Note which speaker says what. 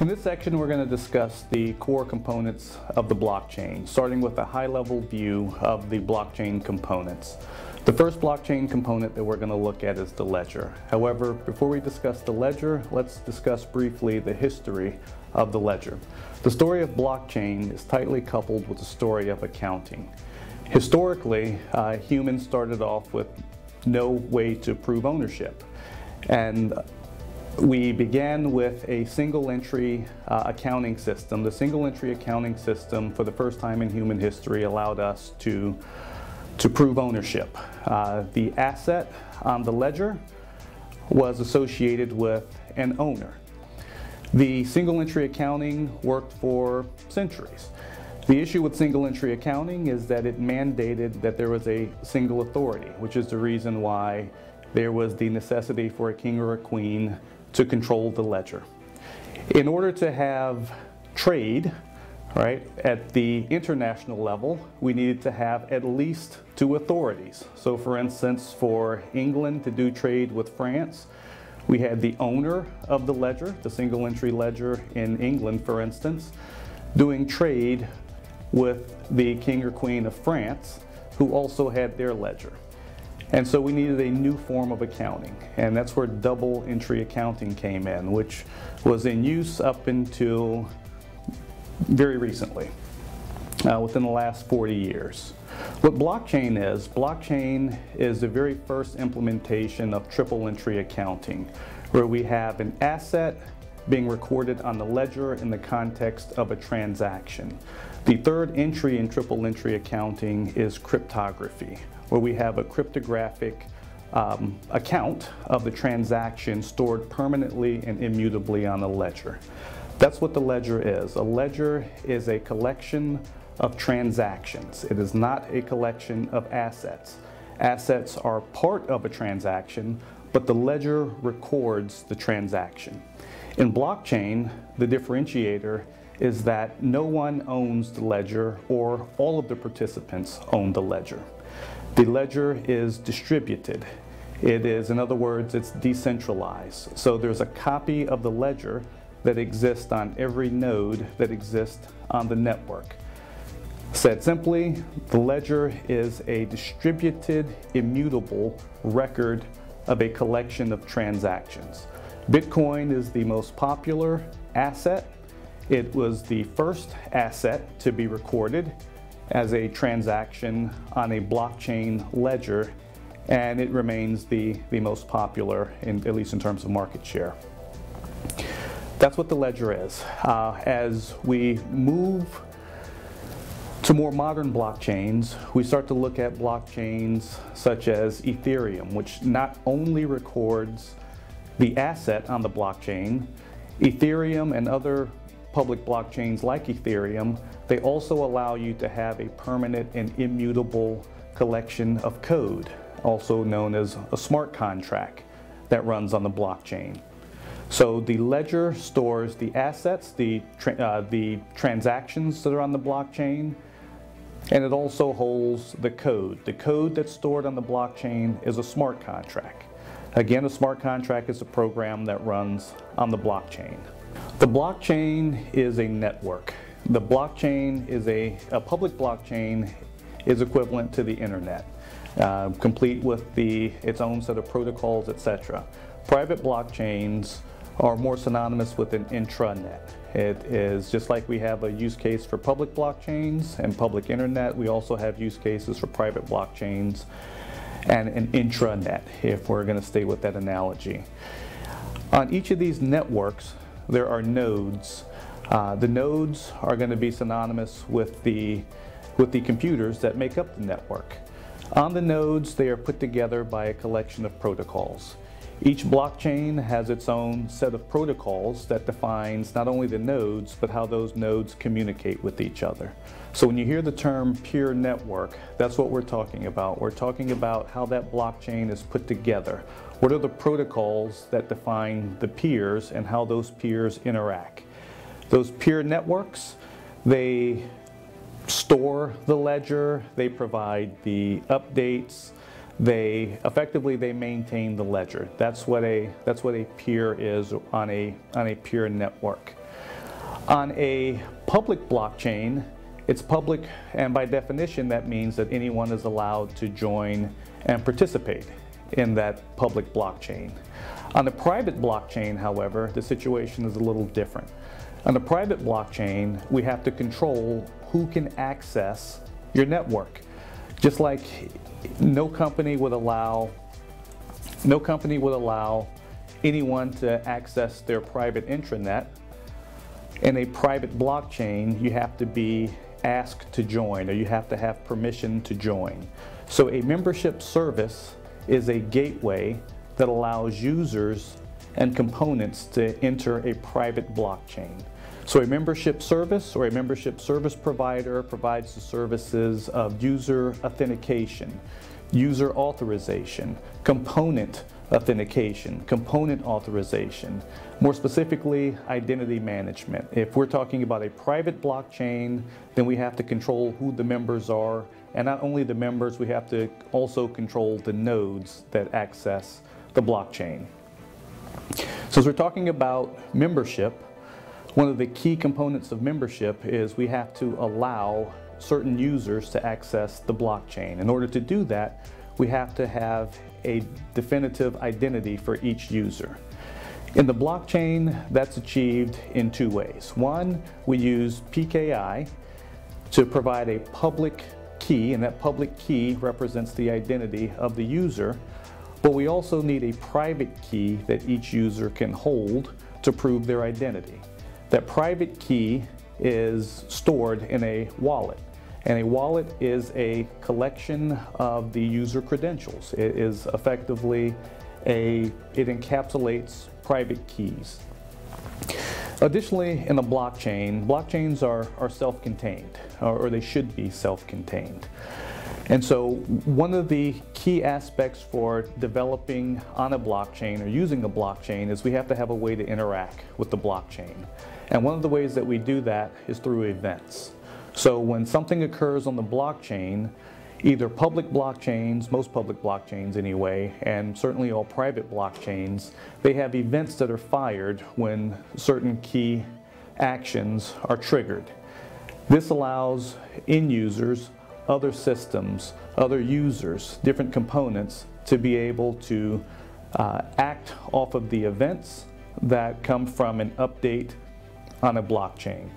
Speaker 1: In this section, we're going to discuss the core components of the blockchain, starting with a high-level view of the blockchain components. The first blockchain component that we're going to look at is the ledger. However, before we discuss the ledger, let's discuss briefly the history of the ledger. The story of blockchain is tightly coupled with the story of accounting. Historically, uh, humans started off with no way to prove ownership. And we began with a single entry uh, accounting system. The single entry accounting system for the first time in human history allowed us to, to prove ownership. Uh, the asset on the ledger was associated with an owner. The single entry accounting worked for centuries. The issue with single entry accounting is that it mandated that there was a single authority, which is the reason why there was the necessity for a king or a queen to control the ledger. In order to have trade, right, at the international level, we needed to have at least two authorities. So for instance, for England to do trade with France, we had the owner of the ledger, the single entry ledger in England, for instance, doing trade with the king or queen of France, who also had their ledger. And so we needed a new form of accounting, and that's where double entry accounting came in, which was in use up until very recently, uh, within the last 40 years. What blockchain is, blockchain is the very first implementation of triple entry accounting, where we have an asset being recorded on the ledger in the context of a transaction. The third entry in triple entry accounting is cryptography, where we have a cryptographic um, account of the transaction stored permanently and immutably on a ledger. That's what the ledger is. A ledger is a collection of transactions. It is not a collection of assets. Assets are part of a transaction, but the ledger records the transaction. In blockchain, the differentiator is that no one owns the ledger or all of the participants own the ledger. The ledger is distributed. It is, in other words, it's decentralized. So there's a copy of the ledger that exists on every node that exists on the network. Said simply, the ledger is a distributed, immutable record of a collection of transactions. Bitcoin is the most popular asset. It was the first asset to be recorded as a transaction on a blockchain ledger, and it remains the, the most popular, in, at least in terms of market share. That's what the ledger is. Uh, as we move to more modern blockchains, we start to look at blockchains such as Ethereum, which not only records the asset on the blockchain, Ethereum and other public blockchains like Ethereum they also allow you to have a permanent and immutable collection of code, also known as a smart contract that runs on the blockchain. So the ledger stores the assets, the, uh, the transactions that are on the blockchain, and it also holds the code. The code that's stored on the blockchain is a smart contract. Again, a smart contract is a program that runs on the blockchain. The blockchain is a network. The blockchain is a, a public blockchain is equivalent to the internet, uh, complete with the, its own set of protocols, etc. Private blockchains are more synonymous with an intranet. It is just like we have a use case for public blockchains and public internet, we also have use cases for private blockchains and an intranet, if we're going to stay with that analogy. On each of these networks, there are nodes uh, the nodes are going to be synonymous with the, with the computers that make up the network. On the nodes, they are put together by a collection of protocols. Each blockchain has its own set of protocols that defines not only the nodes, but how those nodes communicate with each other. So when you hear the term peer network, that's what we're talking about. We're talking about how that blockchain is put together. What are the protocols that define the peers and how those peers interact? Those peer networks, they store the ledger, they provide the updates, they effectively they maintain the ledger. That's what a that's what a peer is on a on a peer network. On a public blockchain, it's public, and by definition, that means that anyone is allowed to join and participate in that public blockchain. On a private blockchain, however, the situation is a little different. On a private blockchain, we have to control who can access your network. Just like no company would allow no company would allow anyone to access their private intranet. In a private blockchain, you have to be asked to join or you have to have permission to join. So a membership service is a gateway that allows users and components to enter a private blockchain. So a membership service or a membership service provider provides the services of user authentication, user authorization, component authentication, component authorization, more specifically, identity management. If we're talking about a private blockchain, then we have to control who the members are, and not only the members, we have to also control the nodes that access the blockchain. So as we're talking about membership, one of the key components of membership is we have to allow certain users to access the blockchain. In order to do that, we have to have a definitive identity for each user. In the blockchain, that's achieved in two ways. One, we use PKI to provide a public key, and that public key represents the identity of the user, but we also need a private key that each user can hold to prove their identity. That private key is stored in a wallet. And a wallet is a collection of the user credentials. It is effectively a, it encapsulates private keys. Additionally, in a blockchain, blockchains are, are self-contained, or, or they should be self-contained. And so one of the key aspects for developing on a blockchain or using a blockchain is we have to have a way to interact with the blockchain. And one of the ways that we do that is through events. So when something occurs on the blockchain, either public blockchains, most public blockchains anyway, and certainly all private blockchains, they have events that are fired when certain key actions are triggered. This allows end users, other systems, other users, different components to be able to uh, act off of the events that come from an update on a blockchain.